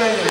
Australia.